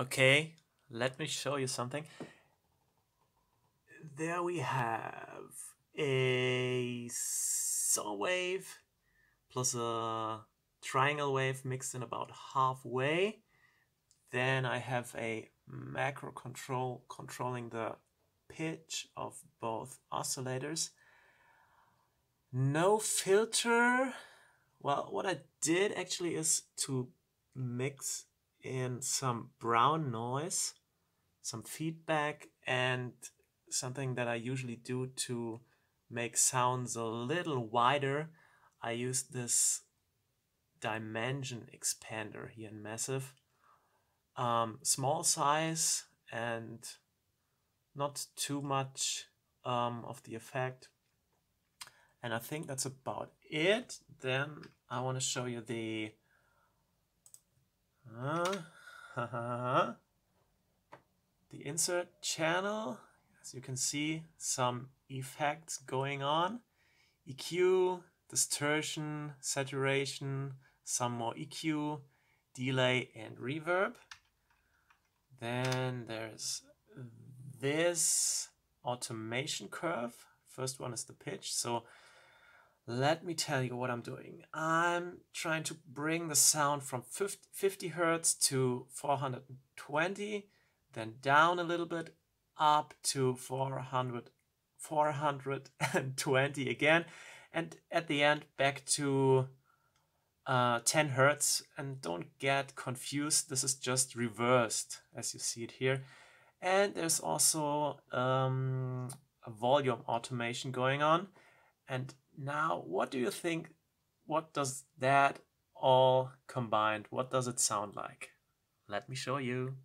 Okay, let me show you something. There we have a saw wave plus a triangle wave mixed in about halfway. Then I have a macro control controlling the pitch of both oscillators. No filter. Well, what I did actually is to mix in some brown noise, some feedback, and something that I usually do to make sounds a little wider. I use this dimension expander here in Massive. Um, small size and not too much um, of the effect. And I think that's about it. Then I want to show you the Uh-huh. the insert channel. As you can see, some effects going on. EQ, distortion, saturation, some more EQ, delay and reverb. Then there's this automation curve. First one is the pitch. So let me tell you what I'm doing. I'm trying to bring the sound from 50 hertz to 420, then down a little bit up to 400, 420 again, and at the end back to uh, 10 hertz. And don't get confused, this is just reversed as you see it here. And there's also um, a volume automation going on. And now, what do you think? What does that all combined, what does it sound like? Let me show you.